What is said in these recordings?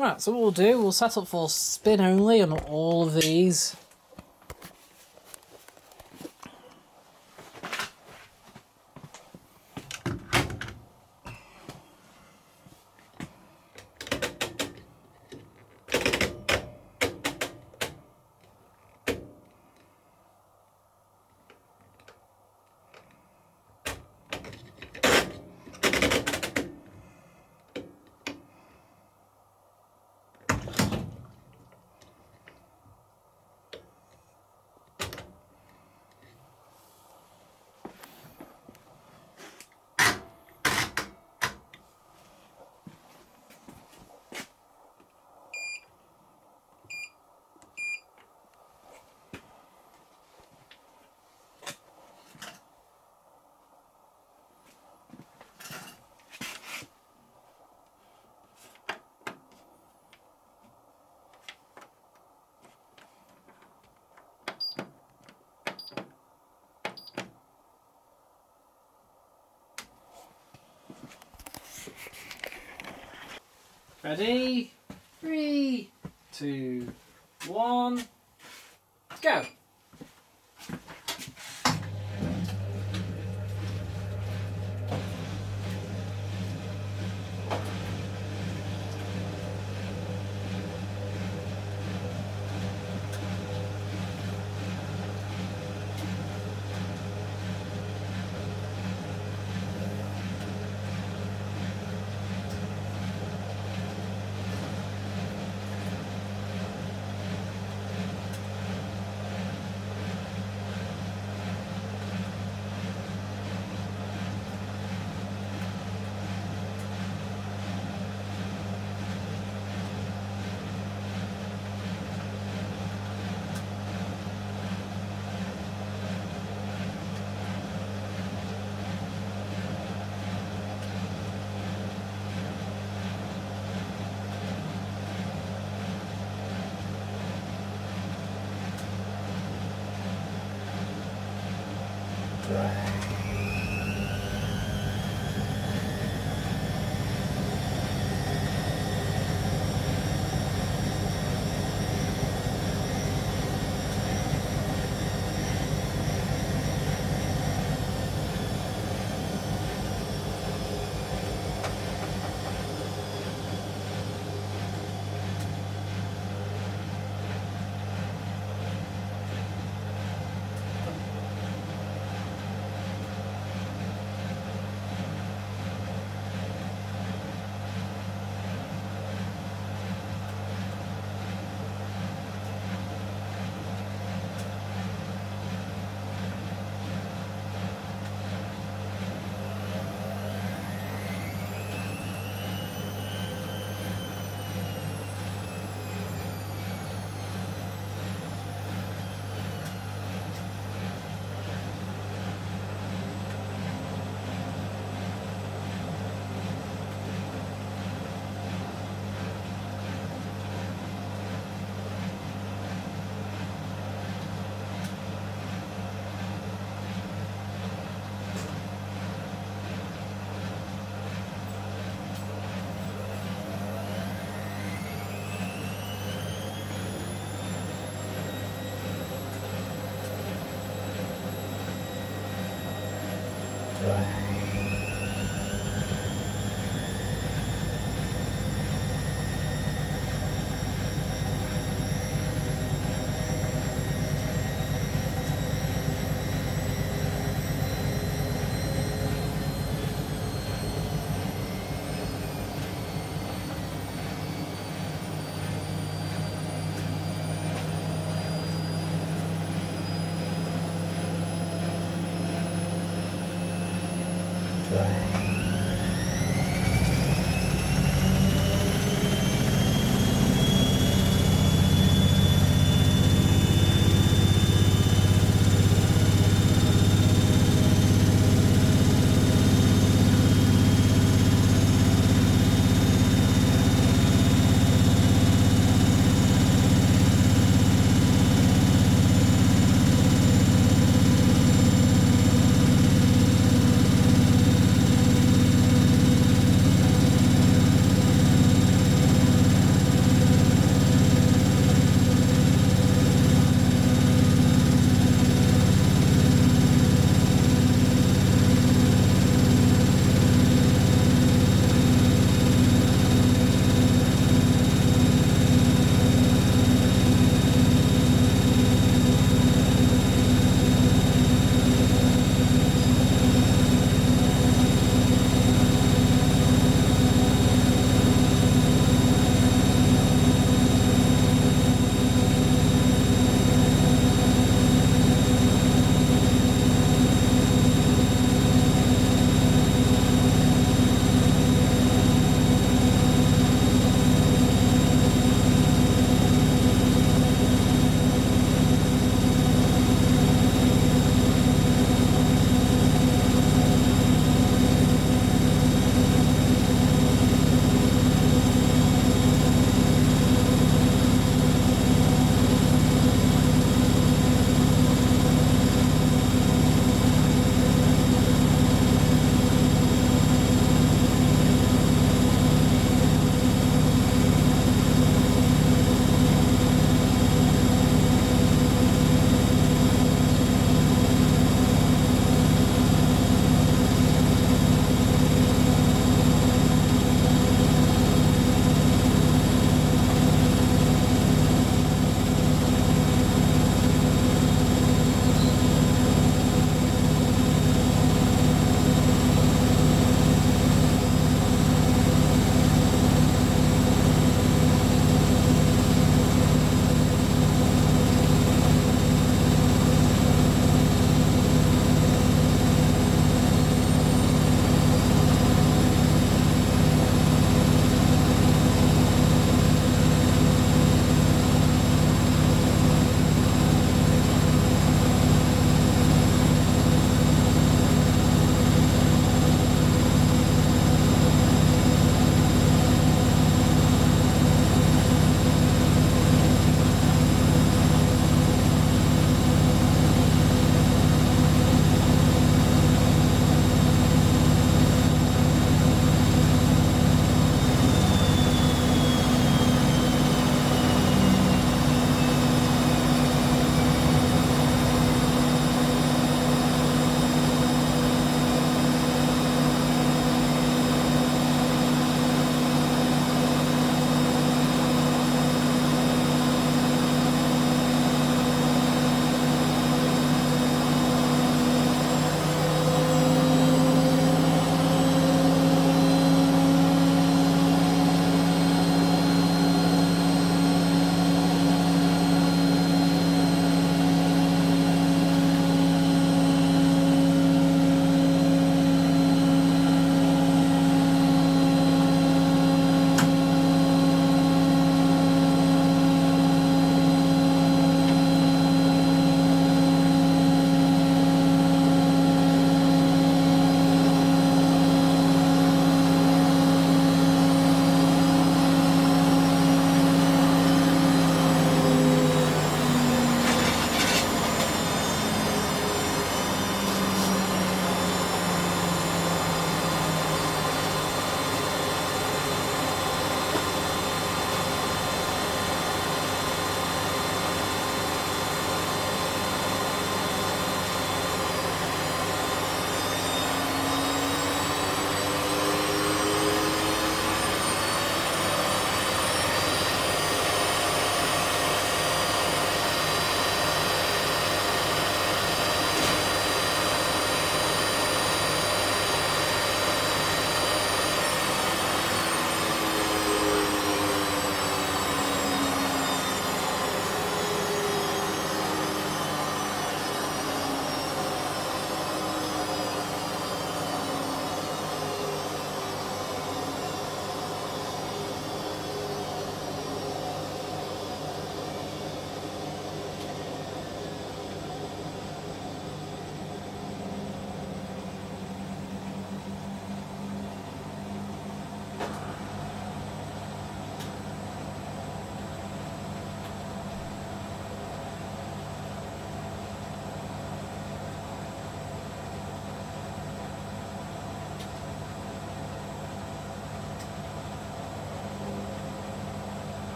Right, so what we'll do, we'll set up for spin only on all of these. Ready? Three, two, one, go. Right.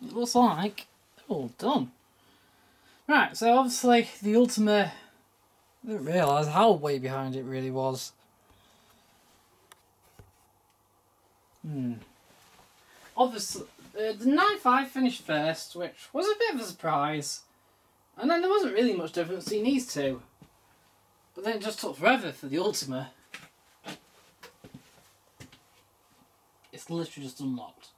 Looks like they're all done. Right, so obviously the Ultima, I didn't realise how way behind it really was. Hmm. Obviously, uh, the 9.5 finished first, which was a bit of a surprise. And then there wasn't really much difference between these two. But then it just took forever for the Ultima. It's literally just unlocked.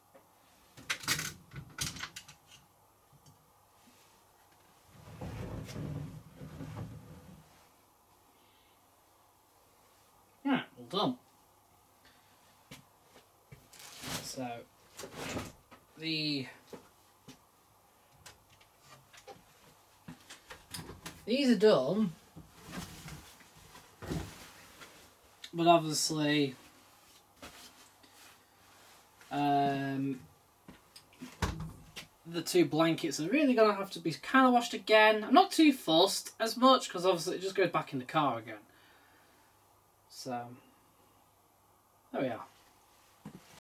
Right, well done. So, the these are done, but obviously, um, the two blankets are really gonna have to be kind of washed again. I'm not too fussed as much because obviously it just goes back in the car again. So, there we are.